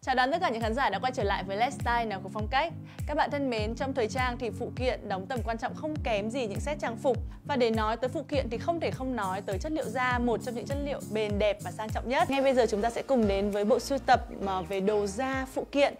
Chào đón tất cả những khán giả đã quay trở lại với Let's Style nào của phong cách. Các bạn thân mến, trong thời trang thì phụ kiện đóng tầm quan trọng không kém gì những set trang phục. Và để nói tới phụ kiện thì không thể không nói tới chất liệu da, một trong những chất liệu bền đẹp và sang trọng nhất. Ngay bây giờ chúng ta sẽ cùng đến với bộ sưu tập mà về đồ da phụ kiện.